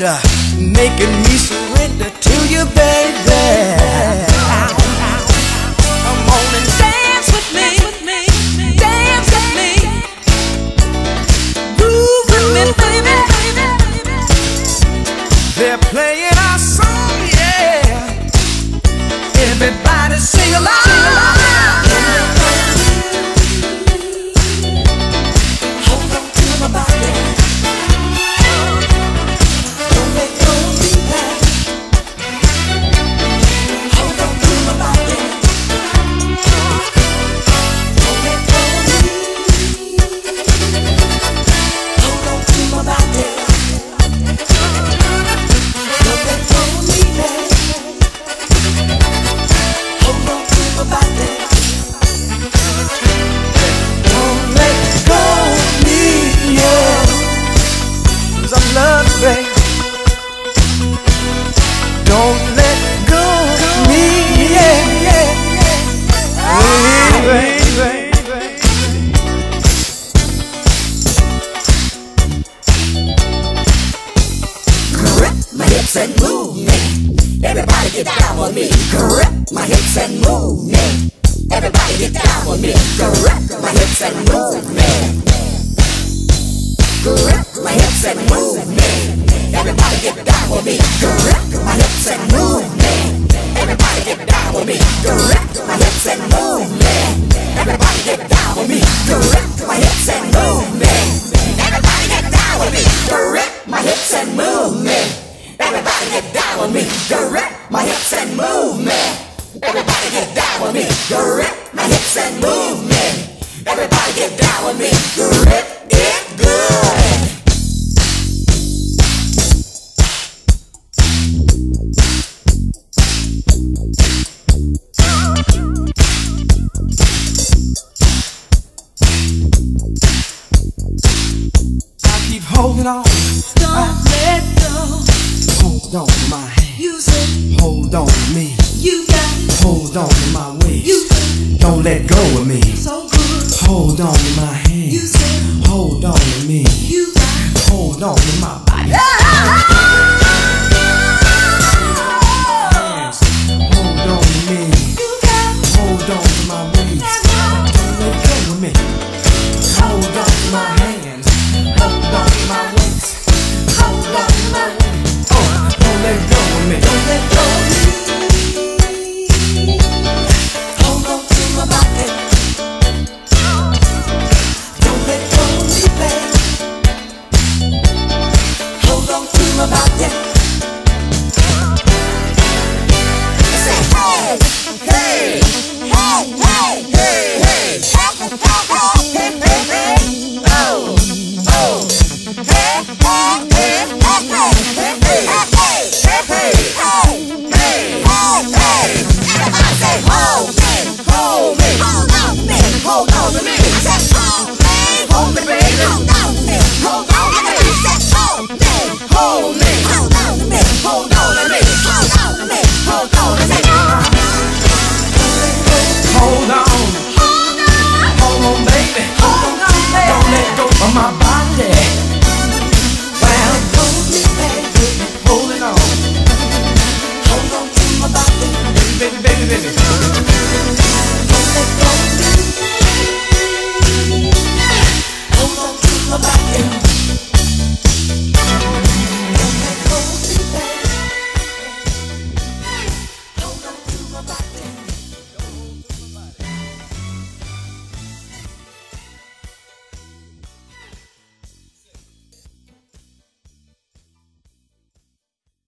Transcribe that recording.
surrender, making me surrender to you, baby. groove me. Everybody get down with me. Grip my hips and move me. Everybody get down with me. Grip my hips and move me. Grip my hips and move me. Everybody get down with me. Grip my hips and move me. Everybody get down with me. Grip holding on. Don't I, let go. Hold on to my hand. You said, hold on to me. You got. Hold on to my waist. You said, don't let go of me. So good. Hold on to my hand. You said, hold on to me. You got. Hold on to my body.